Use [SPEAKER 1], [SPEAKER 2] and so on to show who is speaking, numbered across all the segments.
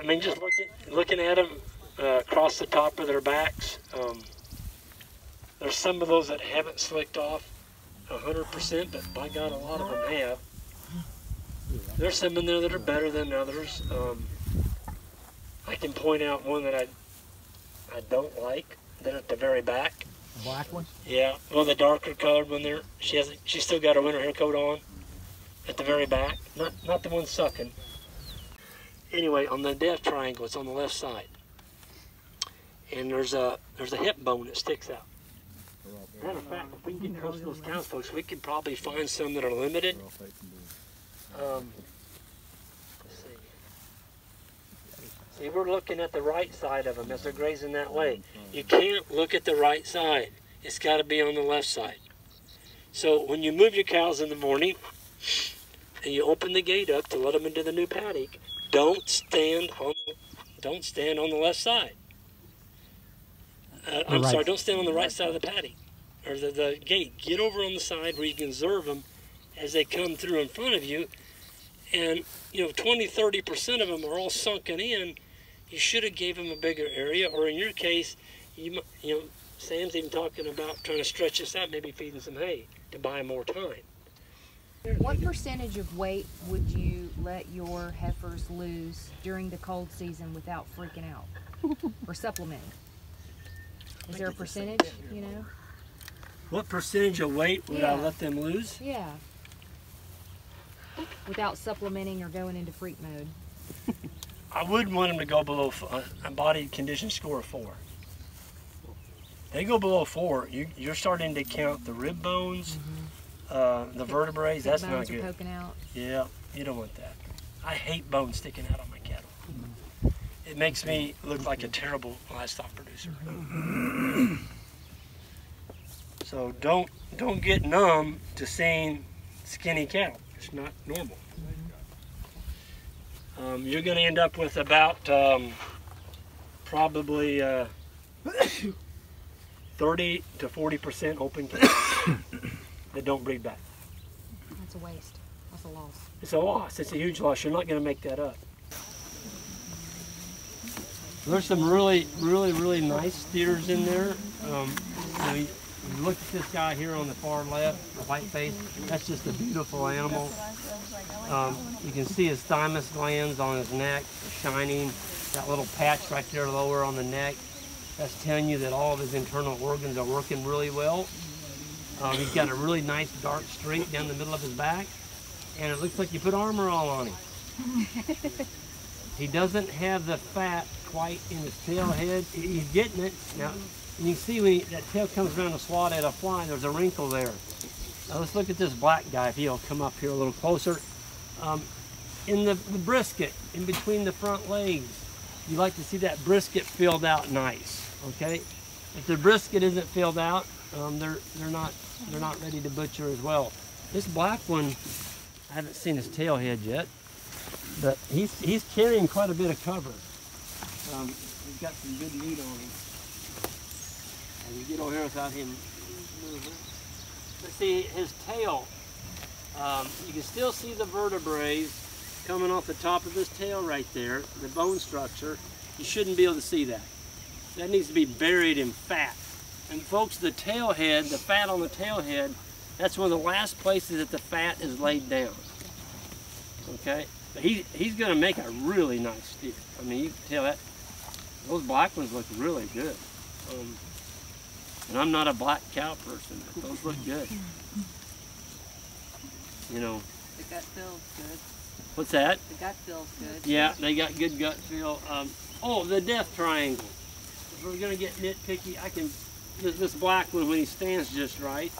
[SPEAKER 1] I mean, just looking looking at them uh, across the top of their backs, um, there's some of those that haven't slicked off 100%, but by God, a lot of them have. There's some in there that are better than others. Um, I can point out one that I I don't like. Then at the very back.
[SPEAKER 2] The black one?
[SPEAKER 1] Yeah, well, the darker colored one there. She has. She's still got her winter hair coat on. At the very back, not not the one sucking. Anyway, on the death triangle, it's on the left side, and there's a there's a hip bone that sticks out. Matter of fact, if we can get close to those cows, folks, we could probably find some that are limited. Um, see. See, we're looking at the right side of them as they're grazing that way. You can't look at the right side. It's got to be on the left side. So when you move your cows in the morning and you open the gate up to let them into the new paddock, don't stand on don't stand on the left side. Uh, I'm
[SPEAKER 2] right.
[SPEAKER 1] sorry, don't stand on the right side of the paddock or the, the gate. Get over on the side where you can observe them as they come through in front of you. And, you know, 20, 30% of them are all sunken in. You should have gave them a bigger area, or in your case, you, you know, Sam's even talking about trying to stretch this out, maybe feeding some hay to buy more time.
[SPEAKER 3] What percentage of weight would you let your heifers lose during the cold season without freaking out or supplementing? Is there a percentage, you know?
[SPEAKER 1] What percentage of weight would I let them lose?
[SPEAKER 3] Yeah. Without supplementing or going into freak mode.
[SPEAKER 1] I wouldn't want them to go below uh, a body condition score of four. They go below four, you, you're starting to count the rib bones, uh, the vertebrae.
[SPEAKER 3] Hip
[SPEAKER 1] That's not good.
[SPEAKER 3] poking out.
[SPEAKER 1] Yeah, you don't want that. I hate bones sticking out on my cattle. It makes me look like a terrible livestock producer. so don't don't get numb to seeing skinny cattle. It's not normal. Um, you're going to end up with about um, probably uh, 30 to 40 percent open cattle that don't breed back.
[SPEAKER 3] That's a waste. That's a loss.
[SPEAKER 1] It's a loss. It's a huge loss. You're not going to make that up. There's some really, really, really nice steers in there. Um, you, know, you you look at this guy here on the far left, the white face. That's just a beautiful animal. Um, you can see his thymus glands on his neck shining. That little patch right there lower on the neck. That's telling you that all of his internal organs are working really well. Um, he's got a really nice dark streak down the middle of his back and it looks like you put armor all on him. he doesn't have the fat quite in his tail head. He's getting it. Now, and you can see when he, that tail comes around to swat at a fly, there's a wrinkle there. Now let's look at this black guy, if he'll come up here a little closer. Um, in the, the brisket, in between the front legs, you like to see that brisket filled out nice, okay? If the brisket isn't filled out, um, they're, they're, not, they're not ready to butcher as well. This black one, I haven't seen his tail head yet, but he's, he's carrying quite a bit of cover. Um, he's got some good meat on him. And you get over here without him moving. But see, his tail, um, you can still see the vertebrae coming off the top of his tail right there, the bone structure. You shouldn't be able to see that. That needs to be buried in fat. And folks, the tail head, the fat on the tail head, that's one of the last places that the fat is laid down. Okay? But he, he's going to make a really nice steer. I mean, you can tell that. Those black ones look really good. Um, and I'm not a black cow person, but those look good. You know,
[SPEAKER 4] The gut feels good.
[SPEAKER 1] what's that?
[SPEAKER 4] The gut feels good.
[SPEAKER 1] Yeah, they got good gut feel. Um, oh, the death triangle. If we're gonna get nitpicky, I can. This, this black one, when he stands just right,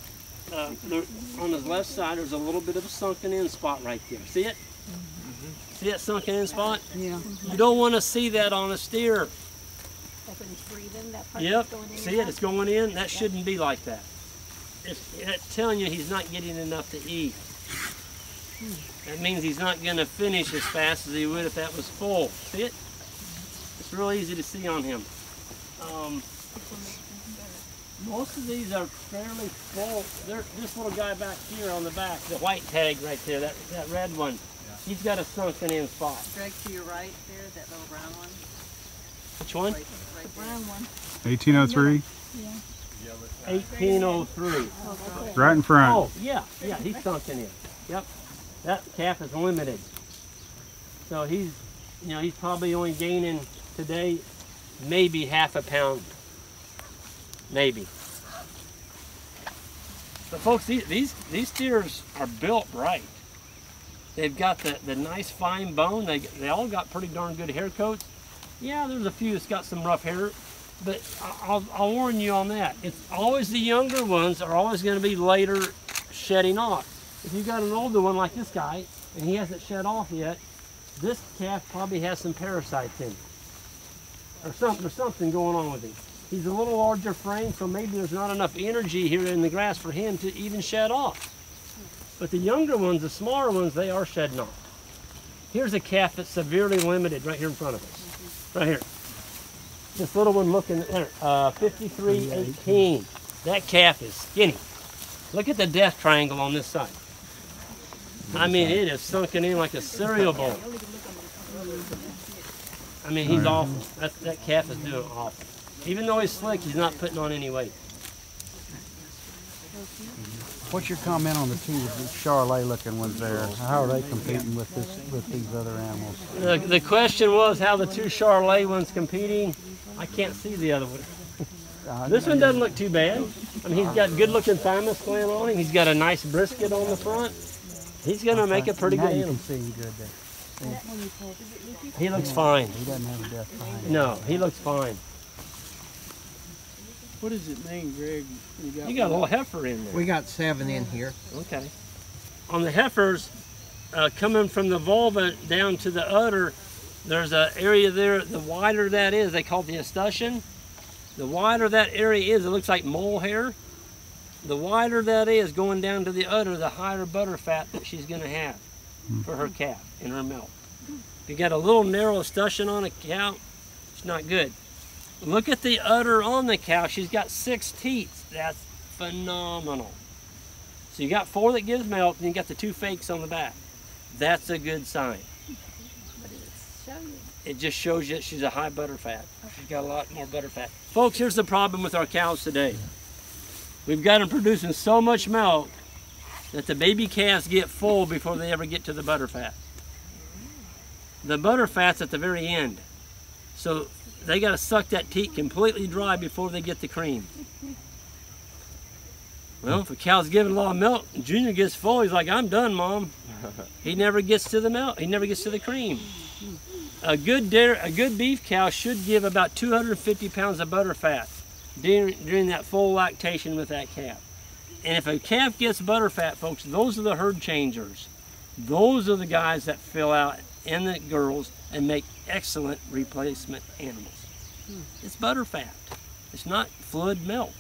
[SPEAKER 1] uh, there, on his left side, there's a little bit of a sunken in spot right there. See it? See that sunken in spot?
[SPEAKER 4] Yeah.
[SPEAKER 1] You don't want to see that on a steer.
[SPEAKER 5] Like when he's breathing, that part
[SPEAKER 1] Yep.
[SPEAKER 5] going in.
[SPEAKER 1] See it? It's going in. That shouldn't be like that. It's, it's telling you he's not getting enough to eat. That means he's not going to finish as fast as he would if that was full. See it? It's real easy to see on him. Um, most of these are fairly full. They're, this little guy back here on the back, the white tag right there, that, that red one, He's got a sunken in spot.
[SPEAKER 4] Greg, to your right there, that little brown one,
[SPEAKER 1] Which one?
[SPEAKER 4] right, right there.
[SPEAKER 5] Brown one.
[SPEAKER 2] 1803, Yeah.
[SPEAKER 1] 1803.
[SPEAKER 2] right in front.
[SPEAKER 1] Oh, yeah, yeah, he's sunken in. Yep. That calf is limited. So he's, you know, he's probably only gaining today maybe half a pound. Maybe. But folks, these, these, these steers are built right. They've got the, the nice fine bone. They, they all got pretty darn good hair coats. Yeah, there's a few that's got some rough hair, but I'll, I'll warn you on that. It's always the younger ones are always going to be later shedding off. If you got an older one like this guy and he hasn't shed off yet, this calf probably has some parasites in him, or something, or something going on with him. He's a little larger frame, so maybe there's not enough energy here in the grass for him to even shed off. But the younger ones, the smaller ones, they are shedding off. Here's a calf that's severely limited right here in front of us. Right here. This little one looking there, uh, 5318. That calf is skinny. Look at the death triangle on this side. I mean, it is sunken in like a cereal bowl. I mean, he's awful. That, that calf is doing awful. Even though he's slick, he's not putting on any weight.
[SPEAKER 6] What's your comment on the two Charolais looking ones there? How are they competing with this, with these other animals?
[SPEAKER 1] The, the question was how the two Charolais ones competing. I can't see the other one.
[SPEAKER 6] Uh,
[SPEAKER 1] This one doesn't look too bad. I mean, he's got good looking thymus gland on him. He's got a nice brisket on the front. He's gonna make a pretty
[SPEAKER 6] now
[SPEAKER 1] good animal.
[SPEAKER 6] can see him good there.
[SPEAKER 1] He looks fine.
[SPEAKER 6] He doesn't have a death behind.
[SPEAKER 1] No, he looks fine.
[SPEAKER 7] What does it mean, Greg? You got,
[SPEAKER 1] You got a little heifer in there.
[SPEAKER 8] We got seven in here.
[SPEAKER 1] Okay. On the heifers, uh, coming from the vulva down to the udder, there's an area there. The wider that is, they call it the escutcheon. The wider that area is, it looks like mole hair. The wider that is going down to the udder, the higher butter fat that she's going to have for her calf in her milk. If you got a little narrow escutcheon on a cow, it's not good. Look at the udder on the cow. She's got six teats. That's phenomenal. So you got four that gives milk, and you got the two fakes on the back. That's a good sign. It just shows you that she's a high butter fat. She's got a lot more butter fat. Folks, here's the problem with our cows today. We've got them producing so much milk that the baby calves get full before they ever get to the butter fat. The butter fat's at the very end. So they got to suck that teat completely dry before they get the cream. Well, if a cow's giving a lot of milk, Junior gets full, he's like, I'm done, Mom. He never gets to the milk. He never gets to the cream. A good dairy, a good beef cow should give about 250 pounds of butter fat during, during that full lactation with that calf. And if a calf gets butter fat, folks, those are the herd changers. Those are the guys that fill out in the girls and make excellent replacement animals. Hmm. It's butter fat. It's not fluid milk.